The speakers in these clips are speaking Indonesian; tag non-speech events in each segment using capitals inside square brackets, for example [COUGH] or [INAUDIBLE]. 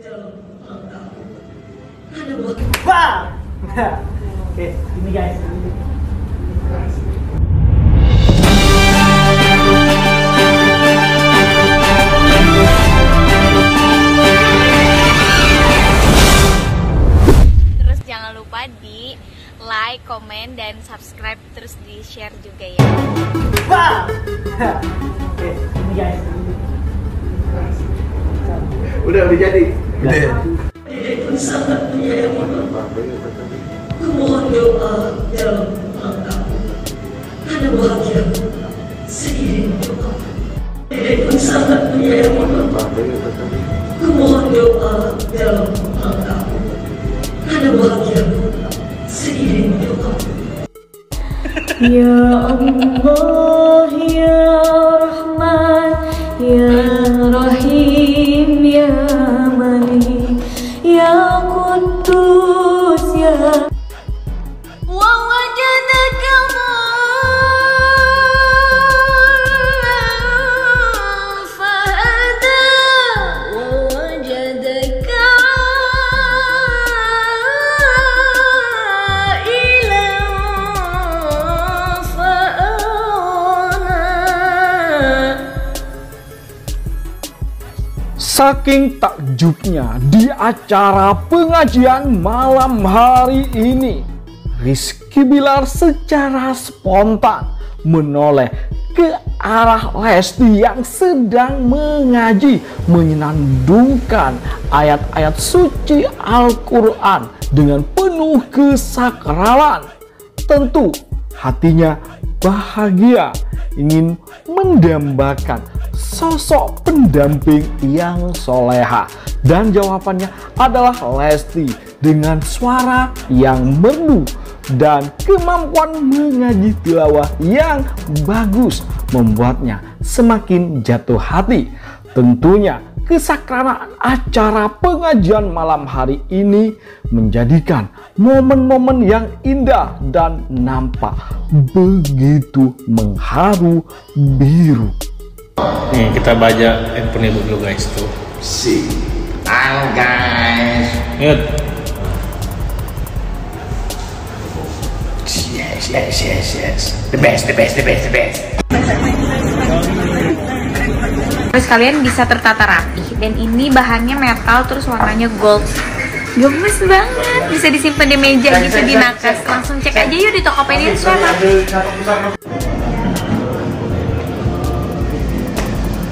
Bang! [LAUGHS] Oke, ini guys. Terus jangan lupa di like, komen, dan subscribe terus di share juga ya. Bang! [LAUGHS] Oke, ini guys. Udah, udah jadi. Udah. Kumohon doa dalam langkah Karena bahagia. Seiring doa Dede pun sangat menyayangi Kumohon doa dalam langkah Karena bahagia. Seiring doa Ya Allah Ya Rahman Saking takjubnya di acara pengajian malam hari ini, Rizky Bilar secara spontan menoleh ke arah Lesti yang sedang mengaji menyenandungkan ayat-ayat suci Al-Quran dengan penuh kesakralan. Tentu hatinya bahagia ingin mendambakan sosok pendamping yang soleha dan jawabannya adalah Lesti dengan suara yang merdu dan kemampuan mengaji tilawah yang bagus membuatnya semakin jatuh hati tentunya kesakralan acara pengajian malam hari ini menjadikan momen-momen yang indah dan nampak begitu mengharu biru. Nih kita baca handphone ibu dulu guys tuh. Si. Halo guys. Ingat. Yes, yes, yes, yes. The best, the best, the best, the best. Terus kalian bisa tertata rapi dan ini bahannya metal terus warnanya gold. Gemes banget, bisa disimpan di meja gitu di nakas. Langsung cek aja yuk di Tokopedia Swap.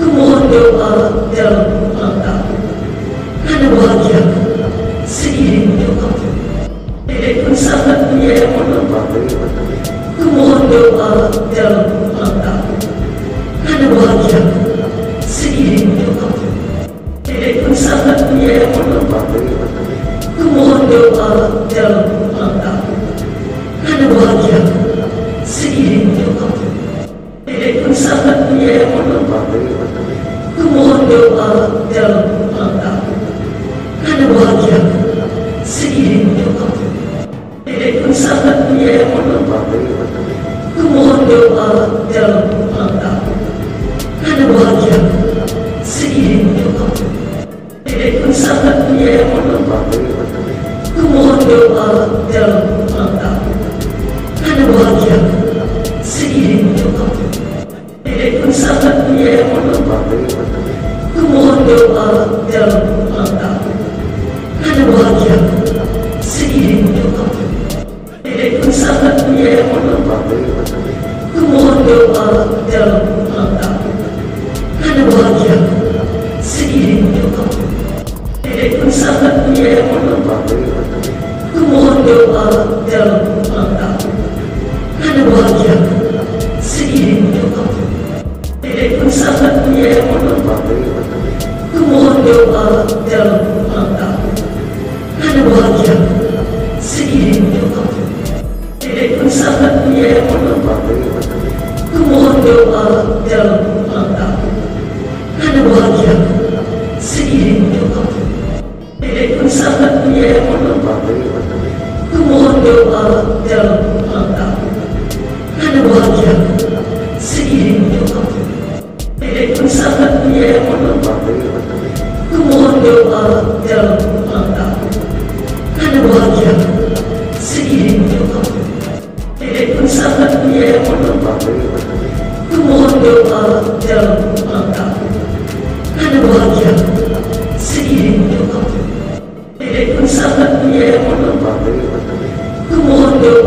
Kumohon doa dalam langkah Karena bahagia. Seiring doa Dede pun sangat menyayangi Kumohon doa dalam langkah Karena bahagia sangat menyayangi Kumohon doa sangat menyayangkan Kumohon doa dalam menebak Kumohon doa dalam langkahku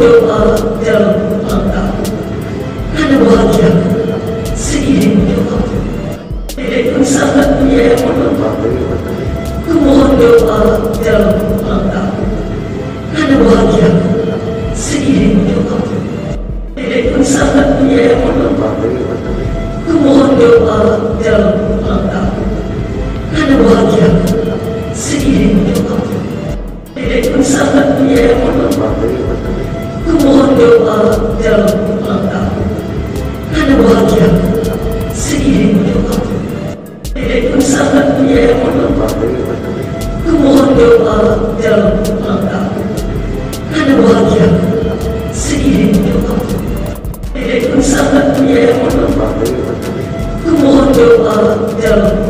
menebak Kumohon doa dalam langkahku Karena bahagia seiring doaku Nenek pun sangat punya yang menebak Kumohon doa dalam langkahku Karena bahagia seiring doaku Nenek pun sangat punya yang menebak Kumohon doa dalam langkahku Karena bahagia seiring doaku Nenek pun sangat punya yang menebak Kumohon doa dalam langkahku Karena bahagia seiring doaku Nenek pun sangat punya yang menebak Kumohon doa dalam langkahku Karena bahagia seiring doaku Nenek pun sangat punya yang menebak Kumohon doa dalam